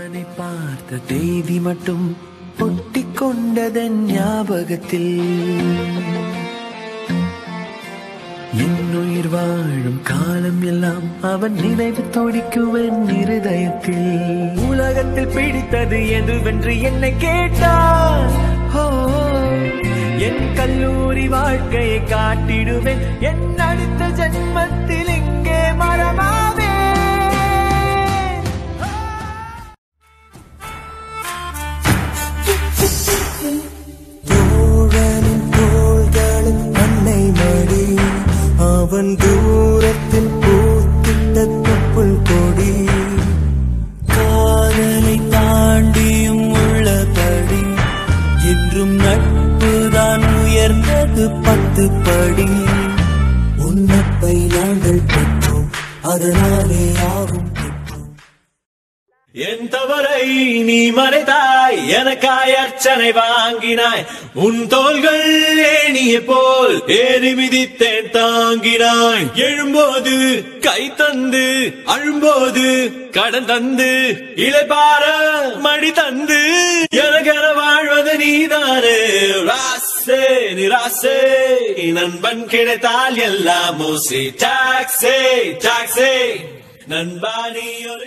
அவனை பார்த்த தேதி மட்டும் ஒட்டி கொண்டதன் ஞாபகத்தில். என்னுயிர் வாழும் காலம் எல்லாம் அவன் நினைவு துடிக்குவன் இருதயத்தில். உலகத்தில் பிடித்தது எதுவென்று என்னை கேட்டான் என் கல்லூரி வாழ்க்கையை காட்டிடுவேன். என் அடுத்த ஜென்மத்தில் படி என் தவறை நீ மறைத்தாய் எனக்காய் அர்ச்சனை வாங்கினாய். உன் தோள்கள் ஏணிய போல் ஏறி மிதித்தேன் தாங்கினாய். எழும்போது கை தந்து அழும்போது கடன் தந்து இளைப்பார மடி தந்து எனக்கென வாழ்வது நீதானே. ராசே நிராசே நண்பன் கிடைத்தால் எல்லாம் மோசி டாக்ஸே டாக்ஸே நண்பானி ஒரு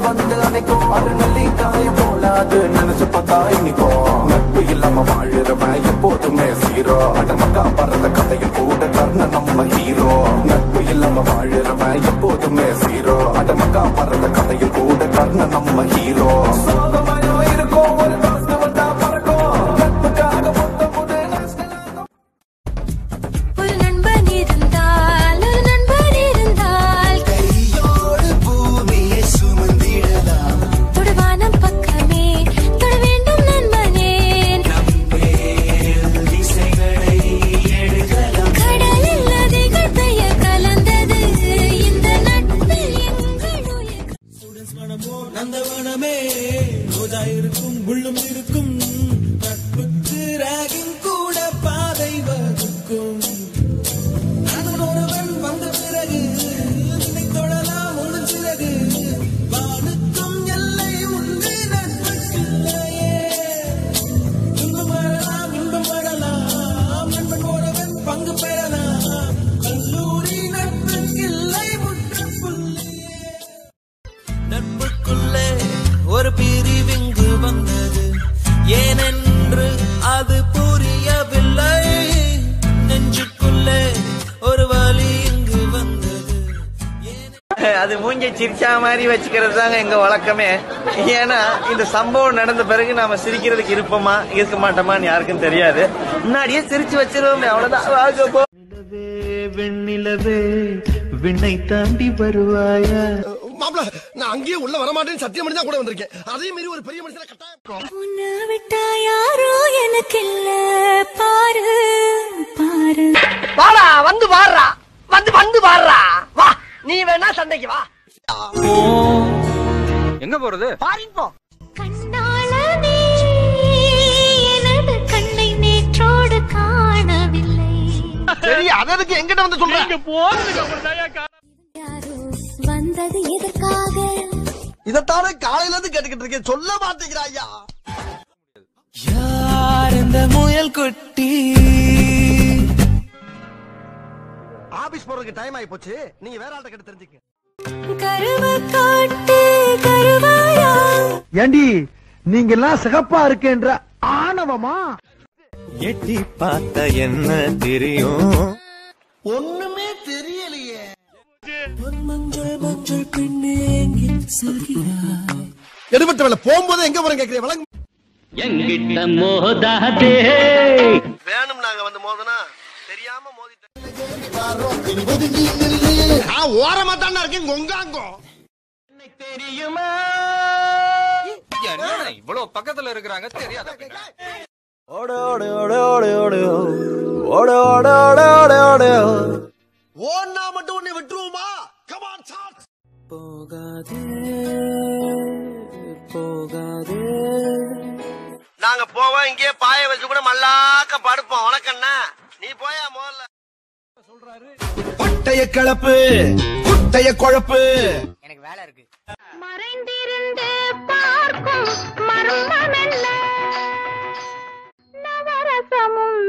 வந்து அணைக்கும் அது நல்லி தாய் போல அது நினைச்சு பார்த்தா இன்னைக்கும் நட்பு இல்லாம வாழுறவன் எப்போதுமே சீரோ. அட மக்கா பறந்த கதையில் கூட கர்ண நம்ம ஹீரோ. நட்பு இல்லாம வாழுறவன் எப்போதுமே சீரோ. அட மக்கா பறந்த கதையில் கூட கர்ண நம்ம ஹீரோ. மூஞ்ச சிரிச்சா மாதிரி வச்சுக்கிறது தாங்க எங்க வழக்கமே. ஏன்னா இந்த சம்பவம் நடந்த பிறகு நாம சிரிக்கிறதுக்கு இருப்போமா இருக்க மாட்டோமான்னு யாருக்கும் தெரியாது. முன்னாடியே சிரிச்சு வச்சிருவோமே அவ்வளவுதான். வெண்ணிலவே விண்ணை தாண்டி வருவாயா? மாப்பிள நான் அங்கேயே உள்ள வரமாட்டேன்னு சத்தியம் பண்ணி தான் கூட வந்திருக்கேன். அதே மாதிரி ஒரு பெரிய மனுஷனை கட்டாயம் உன்னை விட்டா யாரோ எனக்கு இல்ல பாரு பாரு. வாடா வந்து வாடுறா. வந்து வந்து வாடுறா. வா நீ வேணா சண்டைக்கு வா. எங்க போறது? பாரின் போ. கண்ணால நீ எனது கண்ணை நேற்றோடு காணவில்லை. சரி அதற்கு எங்கிட்ட வந்து சொல்றேன் யாரோ வந்தது எதற்காக? இதைத்தானே காலையில இருந்து கேட்டுக்கிட்டு இருக்கேன். சொல்ல மாட்டேங்கிறா ஐயா. யார் இந்த முயல் குட்டி? ஆபீஸ் போறதுக்கு டைம் ஆகி போச்சு. நீங்க வேற ஆள்கிட்ட கேட்டு தெரிஞ்சுக்க ஏண்டி நீங்க எல்லாம் சிகப்பா இருக்கேன்ற ஆணவமா? எட்டி பார்த்த என்ன தெரியும்? ஒண்ணுமே தெரியலையே. மஞ்சள் மஞ்சள் பெண்ணே எடுபட்ட வேலை போகும்போது எங்க போறேன் கேக்குறேன் விளங்கு எங்கிட்ட மோதாதே. வேணும் நாங்க வந்து மோதனா? ஓரமா தாண்டா இருக்கேன். கொங்காங்கோ தெரியுமா? இவ்வளவு பக்கத்துல இருக்கிறாங்க? தெரியாத ஓடு ஓடு ஓடு ஓடு ஓடு. ஓடு ஓடு ஓடு ஓடு ஓடு. ஓன்னா மட்டும் உன்னை விட்டுருவோமா? கமான் சார்ஸ் போகாதே போகாதே. நாங்க போவோம் இங்கே பாய வச்சு கூட மல்லாக்க படுப்போம். வணக்கண்ணா நீ போயா முதல்ல? பட்டைய கலப்பு குட்டைய குழப்பு. எனக்கு வேலை இருக்கு. மறைந்திருந்து பார்க்கும் மர்மமெல்ல நவரசமும்.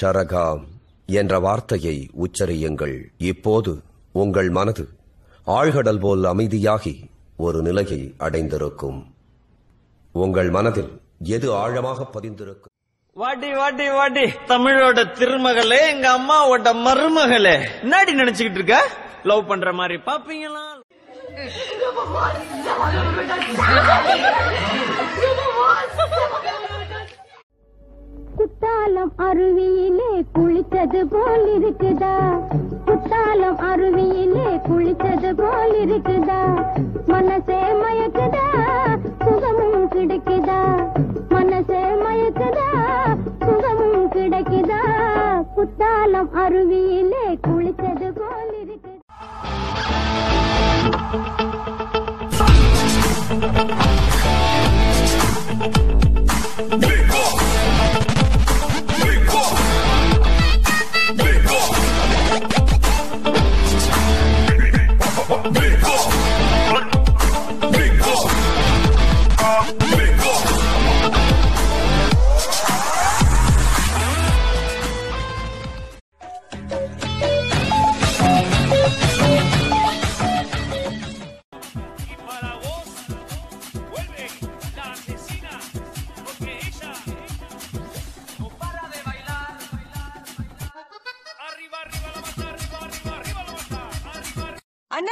ஷரகாம் என்ற வார்த்தையை உச்சரியுங்கள். இப்போது உங்கள் மனது ஆழ்கடல் போல் அமைதியாகி ஒரு நிலையை அடைந்திருக்கும். உங்கள் மனதில் எது ஆழமாக பதிந்திருக்கும்? வாட்டி வாட்டி வாட்டி தமிழோட திருமகளே எங்க அம்மாவோட மருமகளே. என்னாடி நினைச்சுக்கிட்டு இருக்க? லவ் பண்ற மாதிரி பாப்பீங்களா? குத்தாலம் அருவியிலே குளித்தது போல் இருக்குதா? குத்தாலம் அருவியிலே குளித்தது போல் இருக்குதா? மனசே மயக்குதா? சுகமும் கிடைக்கும்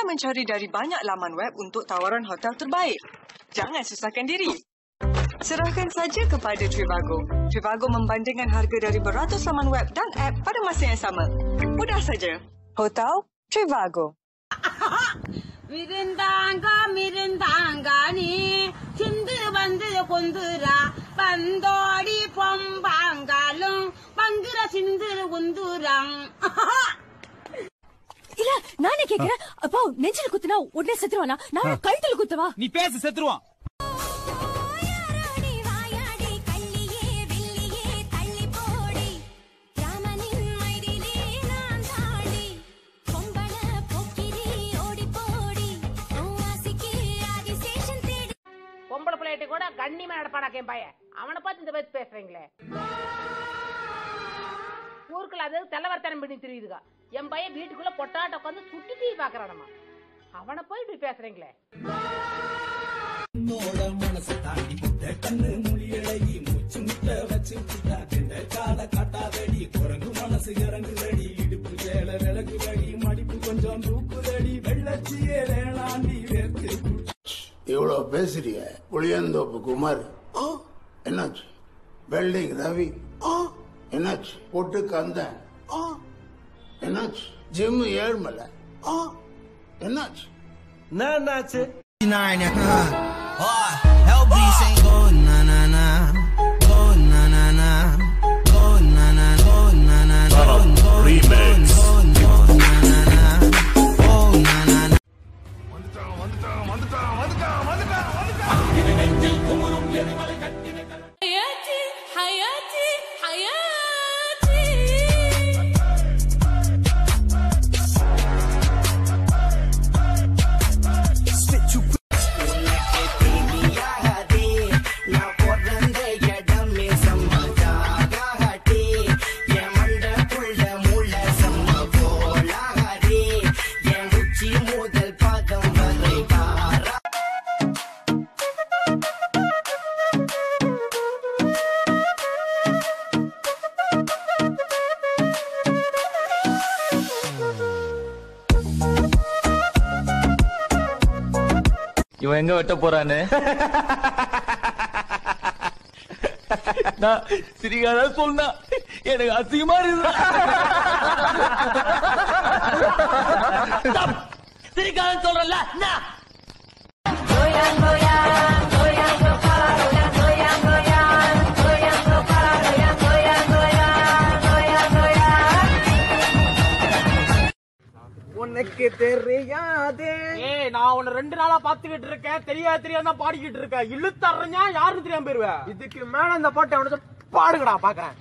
Mulakan mencari dari banyak laman web untuk tawaran hotel terbaik. Jangan susahkan diri. Serahkan saja kepada Trivago. Trivago membandingkan harga dari beratus laman web dan app pada masa yang sama. Mudah saja. Hotel Trivago. Miring tangga, miring tangga ni. Cinta bandu kundura. Bandori pom banggalung. Banggera cinta kundurang. Hahaha. இல்ல நானே கேக்குறேன். அப்பா நெஞ்சில குத்துனா உடனே செத்துருவானா? நான் கழுத்துல குத்தவா? நீ பேச செத்துருவான். பொம்பளை பிள்ளைகிட்ட கூட கண்ணியமா நடப்பானாக்க என் பையன் அவனை பார்த்து இந்த பேச்சு பேசுறீங்களே. ஊருக்குள்ள அது தெல்லவர்த்தனம் பண்ணி தெரியுதுக்கா. என் பையன் வீட்டுக்குள்ள பொட்டாட்ட உட்காந்து சுட்டி டிவி பாக்குறானம்மா அவனை போய் இப்படி பேசுறீங்களே. மனசு தாண்டி முட்ட கண்ணு முழியழகி மூச்சு முட்ட வச்சு விட்டா கிண்ட கால காட்டாதடி குரங்கு மனசு இறங்குதடி இடுப்பு வேல விளக்குதடி மடிப்பு கொஞ்சம் தூக்குதடி வெள்ளச்சியே வேளாண்டி வேர்த்து இவ்வளவு பேசுறீங்க புளியந்தோப்பு குமார். என்னாச்சு? வெல்டிங் ரவி. ஆ என்னாச்சு போட்டு கந்தேன் ஆ என்னாச்சு ஜிம் ஏழ்மல ஆ என்னாச்சு என்ன என்னாச்சு Nine, uh, oh, LB's ain't go na na na, go na na na, go na na, go na na, go na na. வந்துட்டான் வந்துட்டான் வந்துட்டான் வந்துட்டான் வந்துட்டான் எங்க வெட்ட போறான்னு? நான் சிரிக்காத சொன்னா எனக்கு அசிங்கமா இருக்கு சிரிக்காத சொல்றல நான். உனக்கு தெரியாதே. ஏய் நான் உன்னை ரெண்டு நாளா பாத்துக்கிட்டு இருக்கேன். தெரியாது தெரியாம பாடிக்கிட்டு இருக்கேன். இழுத்தறஞ்சா யாருன்னு தெரியாம போயிருவேன் இதுக்கு மேல இந்த பாட்டை அவனுக்கு பாடுங்கடா பாக்குறேன்.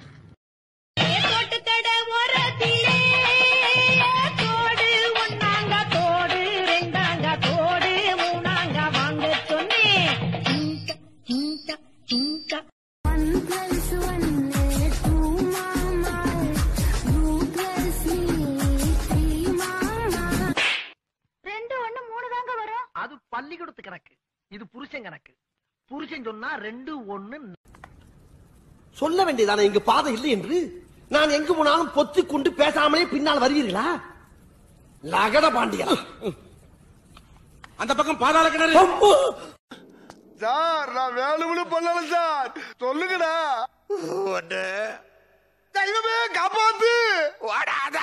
கணக்கு. இது புருஷன் கணக்கு. புருஷன் சொன்னா ரெண்டு ஒண்ணு சொல்ல வேண்டியதானே? இங்கு பாதை இல்லை என்று. நான் எங்கு போனாலும் பொத்து கொண்டு பேசாமலே பின்னால் வருவீர்களா? லகட பாண்டியா அந்த பக்கம் பாதாள கிணறு. சார் நான் வேலுமனு பண்ணல சார். சொல்லுங்கடா. தெய்வமே காப்பாத்து. வாடாத